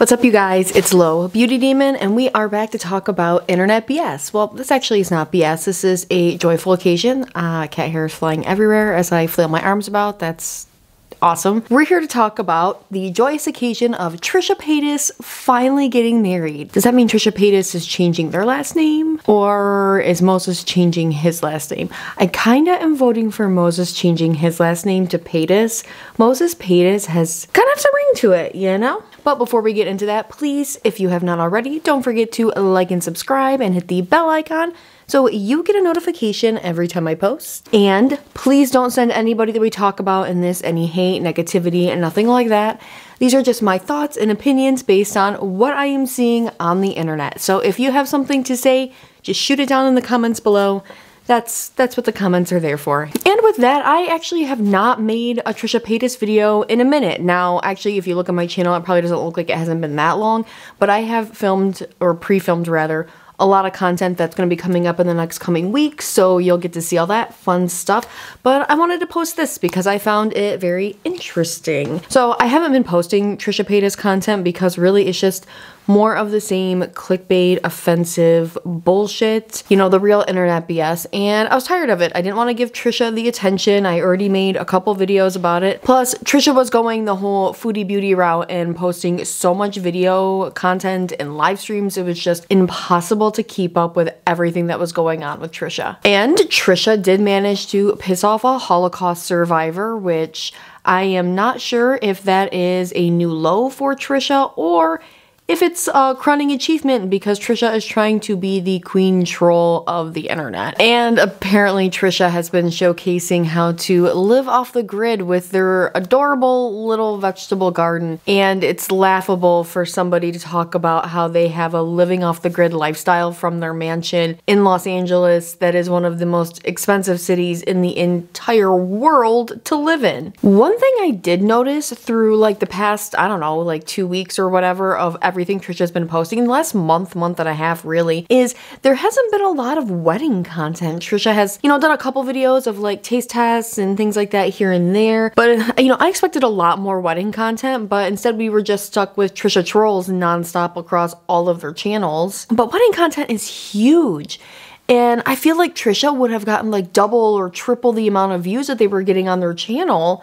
What's up you guys? It's Lo, Beauty Demon, and we are back to talk about internet BS. Well, this actually is not BS. This is a joyful occasion. Uh, cat hair is flying everywhere as I flail my arms about. That's awesome. We're here to talk about the joyous occasion of Trisha Paytas finally getting married. Does that mean Trisha Paytas is changing their last name? Or is Moses changing his last name? I kinda am voting for Moses changing his last name to Paytas. Moses Paytas has kind of some ring to it, you know? But before we get into that, please, if you have not already, don't forget to like and subscribe and hit the bell icon so you get a notification every time I post. And please don't send anybody that we talk about in this any hate, negativity, and nothing like that. These are just my thoughts and opinions based on what I am seeing on the internet. So if you have something to say, just shoot it down in the comments below that's that's what the comments are there for. With that, I actually have not made a Trisha Paytas video in a minute. Now, actually, if you look at my channel, it probably doesn't look like it hasn't been that long, but I have filmed, or pre-filmed rather, a lot of content that's going to be coming up in the next coming weeks, so you'll get to see all that fun stuff. But I wanted to post this because I found it very interesting. So I haven't been posting Trisha Paytas content because really it's just more of the same clickbait, offensive bullshit, you know, the real internet BS. And I was tired of it. I didn't want to give Trisha the attention. I already made a couple videos about it. Plus, Trisha was going the whole foodie beauty route and posting so much video content and live streams. It was just impossible to keep up with everything that was going on with Trisha. And Trisha did manage to piss off a Holocaust survivor, which I am not sure if that is a new low for Trisha or if it's a crowning achievement because Trisha is trying to be the queen troll of the internet. And apparently Trisha has been showcasing how to live off the grid with their adorable little vegetable garden. And it's laughable for somebody to talk about how they have a living off the grid lifestyle from their mansion in Los Angeles that is one of the most expensive cities in the entire world to live in. One thing I did notice through like the past, I don't know, like two weeks or whatever of every everything Trisha's been posting in the last month, month and a half really, is there hasn't been a lot of wedding content. Trisha has, you know, done a couple videos of like taste tests and things like that here and there. But, you know, I expected a lot more wedding content, but instead we were just stuck with Trisha Trolls nonstop across all of their channels. But wedding content is huge. And I feel like Trisha would have gotten like double or triple the amount of views that they were getting on their channel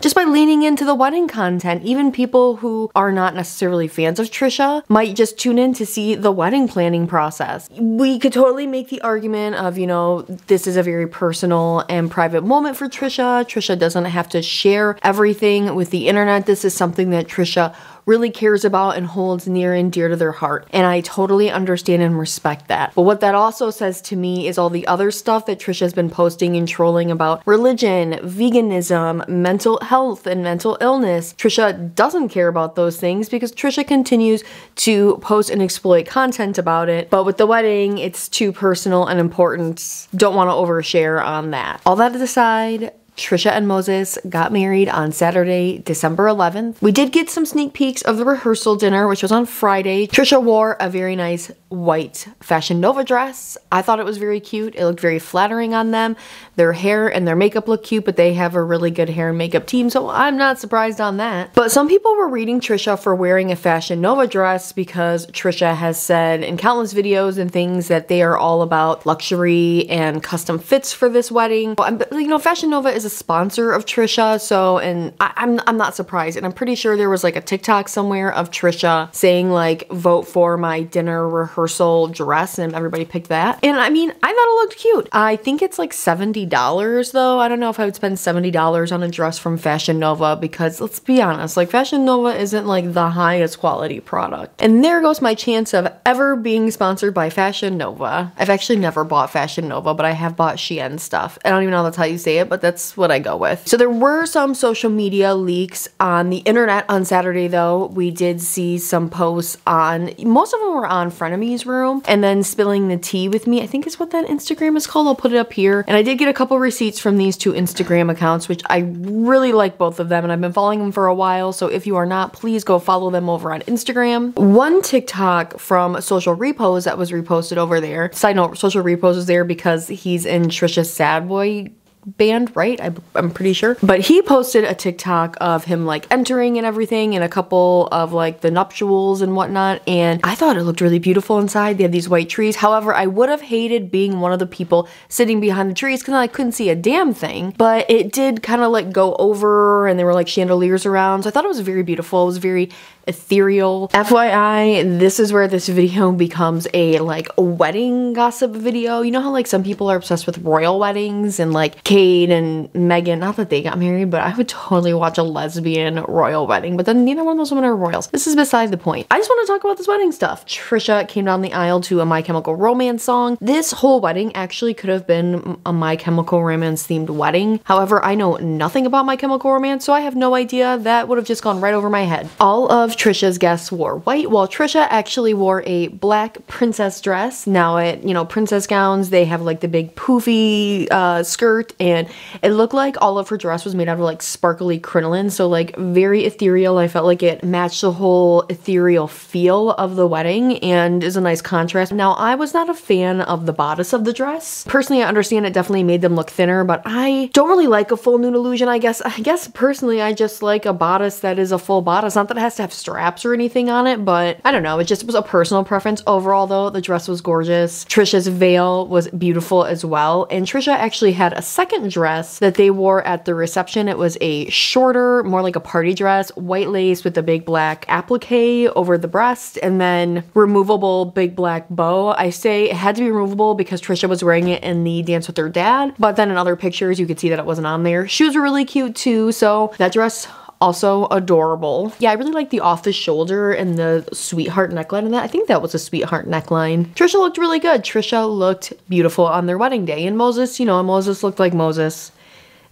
just by leaning into the wedding content. Even people who are not necessarily fans of Trisha might just tune in to see the wedding planning process. We could totally make the argument of, you know, this is a very personal and private moment for Trisha. Trisha doesn't have to share everything with the internet. This is something that Trisha really cares about and holds near and dear to their heart. And I totally understand and respect that. But what that also says to me is all the other stuff that Trisha's been posting and trolling about religion, veganism, mental health, and mental illness. Trisha doesn't care about those things because Trisha continues to post and exploit content about it. But with the wedding, it's too personal and important. Don't want to overshare on that. All that aside, Trisha and Moses got married on Saturday, December 11th. We did get some sneak peeks of the rehearsal dinner, which was on Friday. Trisha wore a very nice white Fashion Nova dress. I thought it was very cute. It looked very flattering on them. Their hair and their makeup look cute, but they have a really good hair and makeup team, so I'm not surprised on that. But some people were reading Trisha for wearing a Fashion Nova dress because Trisha has said in countless videos and things that they are all about luxury and custom fits for this wedding. You know, Fashion Nova is a sponsor of Trisha, so, and I, I'm, I'm not surprised. And I'm pretty sure there was like a TikTok somewhere of Trisha saying like, vote for my dinner rehearsal dress, and everybody picked that. And I mean, I thought it looked cute. I think it's like $70 though. I don't know if I would spend $70 on a dress from Fashion Nova because let's be honest, like Fashion Nova isn't like the highest quality product. And there goes my chance of ever being sponsored by Fashion Nova. I've actually never bought Fashion Nova, but I have bought Shein stuff. I don't even know that's how you say it, but that's what I go with. So there were some social media leaks on the internet on Saturday though. We did see some posts on, most of them were on Frenemies Room and then Spilling the Tea with Me, I think is what that Instagram is called. I'll put it up here. And I did get a couple receipts from these two Instagram accounts, which I really like both of them and I've been following them for a while. So if you are not, please go follow them over on Instagram. One TikTok from Social Repos that was reposted over there. Side note, Social Repos is there because he's in Trisha's Sad Boy band, right? I, am pretty sure. But he posted a TikTok of him like entering and everything and a couple of like the nuptials and whatnot. And I thought it looked really beautiful inside. They had these white trees. However, I would have hated being one of the people sitting behind the trees because I couldn't see a damn thing. But it did kind of like go over and there were like chandeliers around. So I thought it was very beautiful. It was very ethereal. FYI, this is where this video becomes a like wedding gossip video. You know how like some people are obsessed with royal weddings and like Kate and Meghan, not that they got married, but I would totally watch a lesbian royal wedding, but then neither one of those women are royals. This is beside the point. I just want to talk about this wedding stuff. Trisha came down the aisle to a My Chemical Romance song. This whole wedding actually could have been a My Chemical Romance themed wedding. However, I know nothing about My Chemical Romance, so I have no idea. That would have just gone right over my head. All Trisha's guests wore white, while Trisha actually wore a black princess dress. Now, at you know princess gowns, they have like the big poofy uh, skirt, and it looked like all of her dress was made out of like sparkly crinoline, so like very ethereal. I felt like it matched the whole ethereal feel of the wedding and is a nice contrast. Now, I was not a fan of the bodice of the dress. Personally, I understand it definitely made them look thinner, but I don't really like a full nude illusion. I guess I guess personally, I just like a bodice that is a full bodice. Not that it has to have straps or anything on it, but I don't know. It just was a personal preference. Overall, though, the dress was gorgeous. Trisha's veil was beautiful as well. And Trisha actually had a second dress that they wore at the reception. It was a shorter, more like a party dress, white lace with a big black applique over the breast, and then removable big black bow. I say it had to be removable because Trisha was wearing it in the dance with her dad, but then in other pictures, you could see that it wasn't on there. Shoes were really cute too, so that dress also adorable. Yeah, I really like the off the shoulder and the sweetheart neckline and that. I think that was a sweetheart neckline. Trisha looked really good. Trisha looked beautiful on their wedding day. And Moses, you know, Moses looked like Moses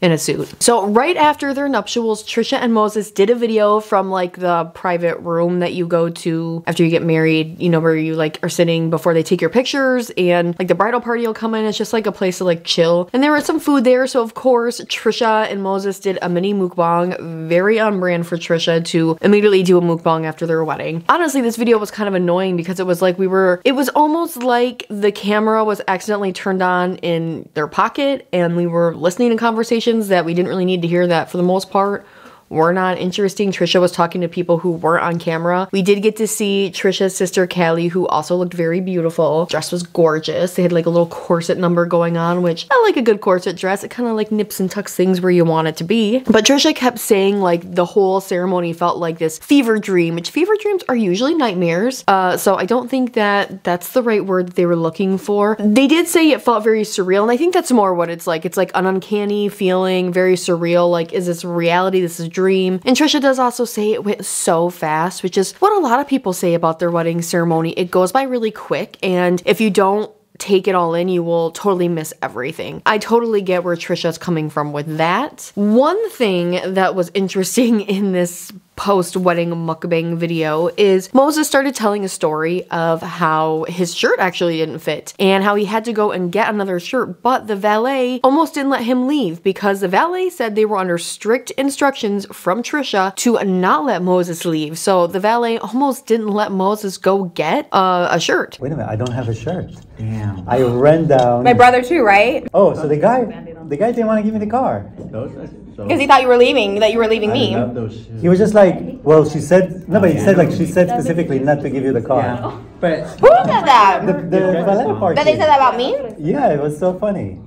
in a suit. So right after their nuptials, Trisha and Moses did a video from like the private room that you go to after you get married, you know, where you like are sitting before they take your pictures and like the bridal party will come in. It's just like a place to like chill. And there was some food there. So of course, Trisha and Moses did a mini mukbang, very on brand for Trisha to immediately do a mukbang after their wedding. Honestly, this video was kind of annoying because it was like we were, it was almost like the camera was accidentally turned on in their pocket and we were listening to conversations that we didn't really need to hear that for the most part were not interesting. Trisha was talking to people who weren't on camera. We did get to see Trisha's sister Callie, who also looked very beautiful. Dress was gorgeous. They had like a little corset number going on, which I like a good corset dress. It kind of like nips and tucks things where you want it to be. But Trisha kept saying like the whole ceremony felt like this fever dream, which fever dreams are usually nightmares. Uh, so I don't think that that's the right word they were looking for. They did say it felt very surreal, and I think that's more what it's like. It's like an uncanny feeling, very surreal. Like, is this reality? This is dream And Trisha does also say it went so fast, which is what a lot of people say about their wedding ceremony. It goes by really quick, and if you don't take it all in, you will totally miss everything. I totally get where Trisha's coming from with that. One thing that was interesting in this post wedding mukbang video is Moses started telling a story of how his shirt actually didn't fit and how he had to go and get another shirt, but the valet almost didn't let him leave because the valet said they were under strict instructions from Trisha to not let Moses leave. So the valet almost didn't let Moses go get uh, a shirt. Wait a minute, I don't have a shirt. Damn. I ran down. My brother too, right? Oh, so the guy, the guy didn't want to give me the car. Because he thought you were leaving, that you were leaving me. He was just like, well, she said, no, but he said like, she said specifically not to give you the car. But Who said that? The, the valet party. That they said that about me? Yeah, it was so funny.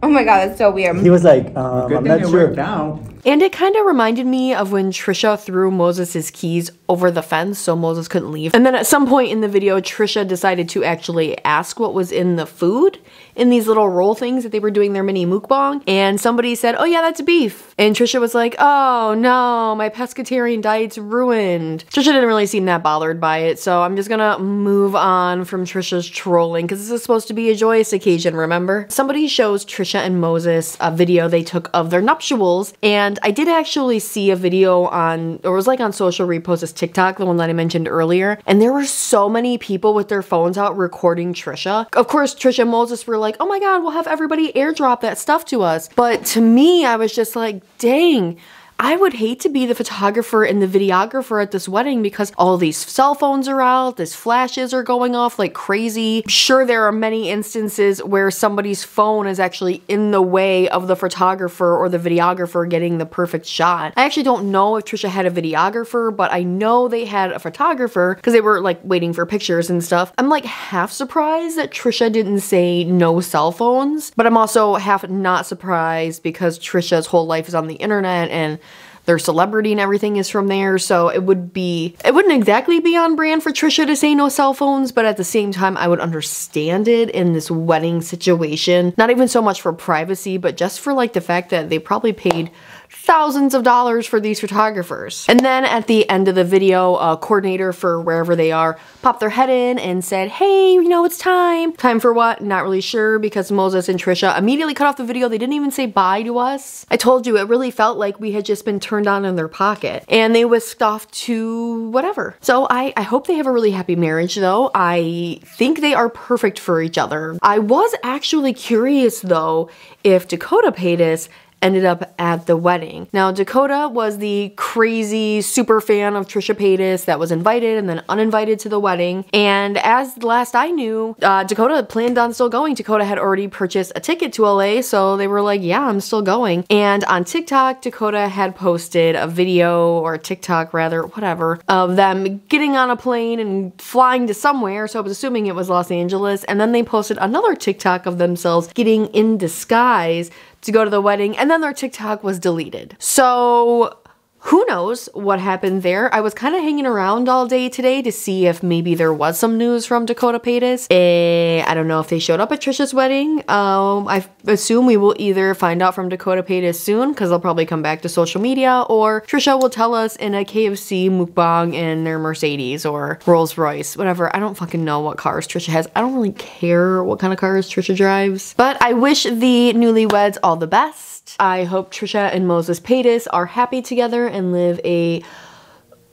Oh my god, that's so weird. He was like, um, good I'm thing not it sure. worked out. And it kind of reminded me of when Trisha threw Moses' keys over the fence so Moses couldn't leave. And then at some point in the video, Trisha decided to actually ask what was in the food in these little roll things that they were doing their mini mukbang. And somebody said, oh yeah, that's beef. And Trisha was like, oh no, my pescatarian diet's ruined. Trisha didn't really seem that bothered by it. So I'm just gonna move on from Trisha's trolling because this is supposed to be a joyous occasion, remember? Somebody shows Trisha and Moses a video they took of their nuptials. And I did actually see a video on, or it was like on social repost as TikTok, the one that I mentioned earlier. And there were so many people with their phones out recording Trisha. Of course, Trisha and Moses were like, oh my God, we'll have everybody airdrop that stuff to us. But to me, I was just like, dang, I would hate to be the photographer and the videographer at this wedding because all these cell phones are out, these flashes are going off like crazy. Sure, there are many instances where somebody's phone is actually in the way of the photographer or the videographer getting the perfect shot. I actually don't know if Trisha had a videographer, but I know they had a photographer because they were like waiting for pictures and stuff. I'm like half surprised that Trisha didn't say no cell phones, but I'm also half not surprised because Trisha's whole life is on the internet and their celebrity and everything is from there. So it would be, it wouldn't exactly be on brand for Trisha to say no cell phones, but at the same time, I would understand it in this wedding situation. Not even so much for privacy, but just for like the fact that they probably paid thousands of dollars for these photographers. And then at the end of the video, a coordinator for wherever they are popped their head in and said, hey, you know, it's time. Time for what? Not really sure because Moses and Trisha immediately cut off the video. They didn't even say bye to us. I told you, it really felt like we had just been turned on in their pocket and they whisked off to whatever. So I, I hope they have a really happy marriage though. I think they are perfect for each other. I was actually curious though if Dakota Paytas ended up at the wedding. Now, Dakota was the crazy super fan of Trisha Paytas that was invited and then uninvited to the wedding. And as last I knew, uh, Dakota planned on still going. Dakota had already purchased a ticket to LA, so they were like, yeah, I'm still going. And on TikTok, Dakota had posted a video or TikTok rather, whatever, of them getting on a plane and flying to somewhere. So I was assuming it was Los Angeles. And then they posted another TikTok of themselves getting in disguise to go to the wedding, and then their TikTok was deleted. So who knows what happened there? I was kind of hanging around all day today to see if maybe there was some news from Dakota Paytas. Eh, I don't know if they showed up at Trisha's wedding. Um, I assume we will either find out from Dakota Paytas soon because they'll probably come back to social media, or Trisha will tell us in a KFC mukbang in their Mercedes or Rolls Royce, whatever. I don't fucking know what cars Trisha has. I don't really care what kind of cars Trisha drives. But I wish the newlyweds all the best. I hope Trisha and Moses Paytas are happy together and live a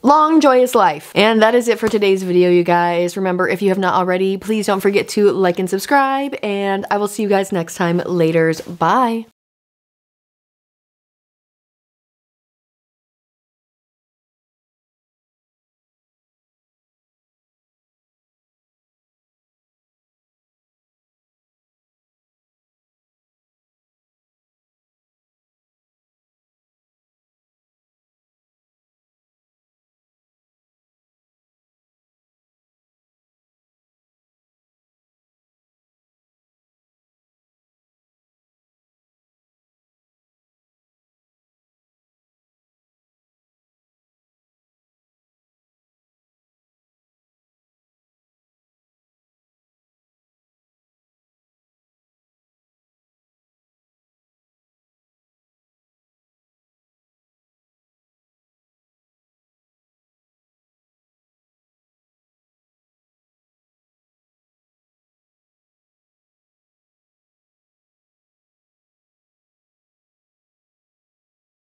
long, joyous life. And that is it for today's video, you guys. Remember, if you have not already, please don't forget to like and subscribe, and I will see you guys next time. Laters. Bye.